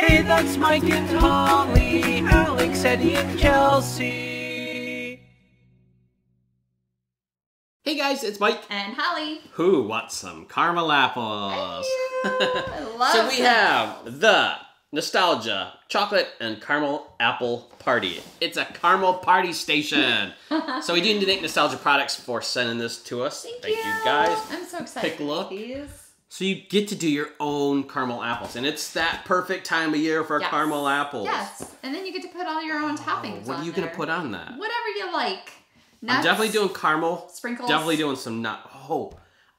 Hey, that's Mike and Holly, Alex, Eddie, and Chelsea. Hey guys, it's Mike. And Holly. Who wants some caramel apples? I love it. so we them. have the nostalgia chocolate and caramel apple party. It's a caramel party station. so we do need to thank Nostalgia Products for sending this to us. Thank, you guys. I'm so excited. Take a look. These. So you get to do your own caramel apples, and it's that perfect time of year for Yes. caramel apples. Yes, and then you get to put all your own Oh, toppings. what are you gonna put on that? Whatever you like. I'm definitely doing caramel. sprinkles. Definitely doing some nut. Oh,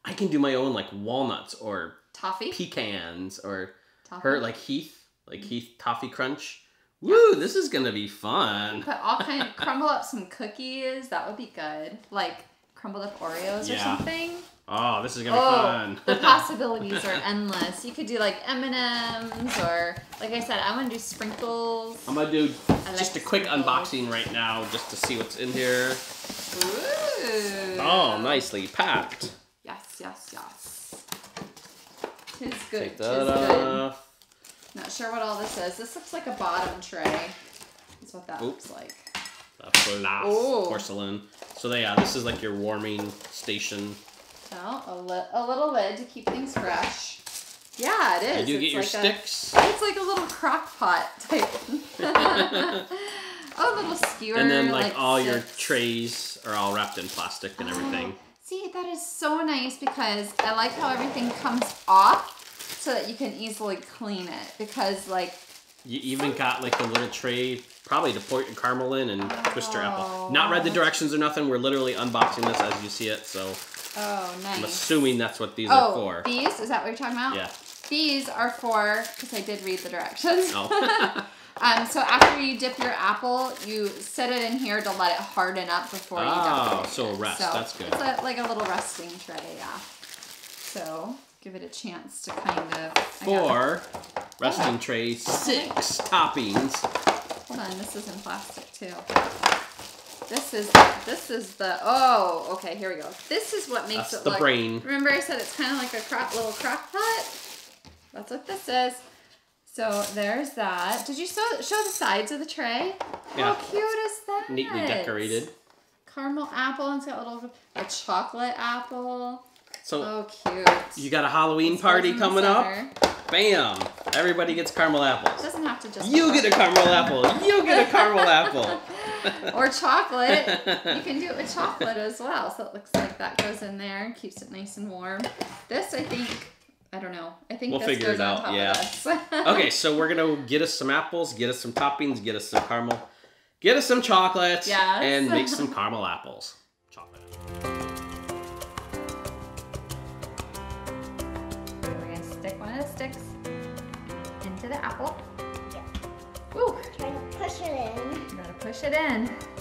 I can do my own like walnuts or toffee. pecans or toffee. her like Heath, like mm-hmm. Heath toffee crunch. Woo, this is gonna be fun. Put all kind of crumble up some cookies. That would be good. Like crumbled up Oreos or something. Oh, this is gonna be Oh, fun. the possibilities are endless. You could do like M and M's, or like I said, I want to do sprinkles. I'm gonna do I just a quick sprinkles. unboxing right now just to see what's in here. Ooh. Oh, nicely packed. Yes, yes, yes. Tis good. Take Tis that good. off. Not sure what all this is. This looks like a bottom tray. That's what that Oop. looks like. The glass Ooh. porcelain. So yeah, this is like your warming station. Oh, a, li- a little lid to keep things fresh. Yeah, it is. You do it's get your like sticks. A, it's like a little crock pot type. oh, a little skewer. And then like, all your trays are all wrapped in plastic and everything. Oh, see, that is so nice because I like how everything comes off so that you can easily clean it. Because like You even got like a little tray, probably to put your caramel in and twist your apple. Oh. Not read the oh. directions or nothing. We're literally unboxing this as you see it, so oh I'm assuming that's what these are Oh, for. these is that what you're talking about? Yeah. These are for because I did read the directions. Oh. um, so after you dip your apple, you set it in here to let it harden up before you Oh, dump it. in so rest. That's good. It's a, like a little resting tray, yeah. So give it a chance to kind of. For resting tray six toppings. Hold on, this is in plastic too. This is this is the oh okay here we go. This is what makes That's it the look. brain. Remember I said it's kind of like a crock, little crock pot. That's what this is. So there's that. Did you show show the sides of the tray? Yeah. How cute is that? Neatly decorated. Caramel apple and it's got a little a chocolate apple. So Oh cute. you got a Halloween This party goes in the coming up. Bam! Everybody gets caramel It apples. doesn't have to just. You get a caramel apple. You get a caramel apple. or chocolate. You can do it with chocolate as well. So it looks like that goes in there, keeps it nice and warm. This, I think, I don't know. I think We'll figure it out, yeah. Okay, so we're gonna get us some apples, get us some toppings, get us some caramel, get us some chocolate, Yes. and make some caramel apples. Chocolate. We're gonna stick one of the sticks into the apple. Push it in.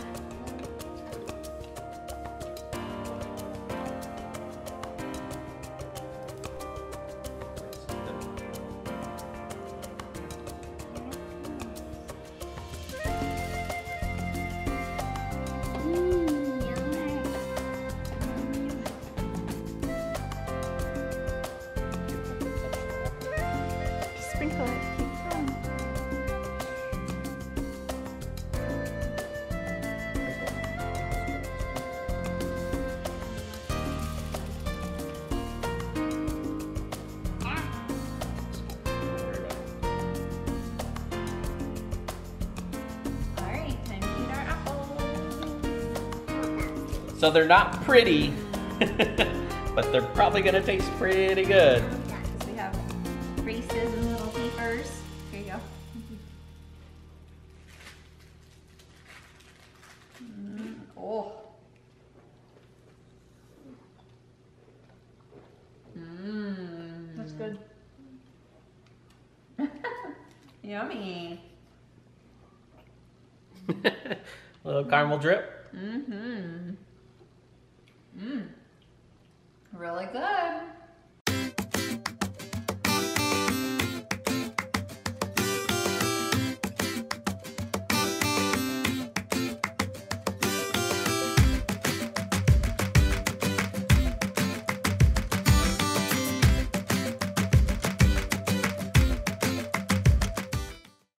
So they're not pretty, but they're probably gonna taste pretty good. Yeah, because we have Reese's and little peepers. Here you go. Mm, oh. Mmm. That's good. Yummy. Little caramel drip. Mm-hmm. Mmm. Really good.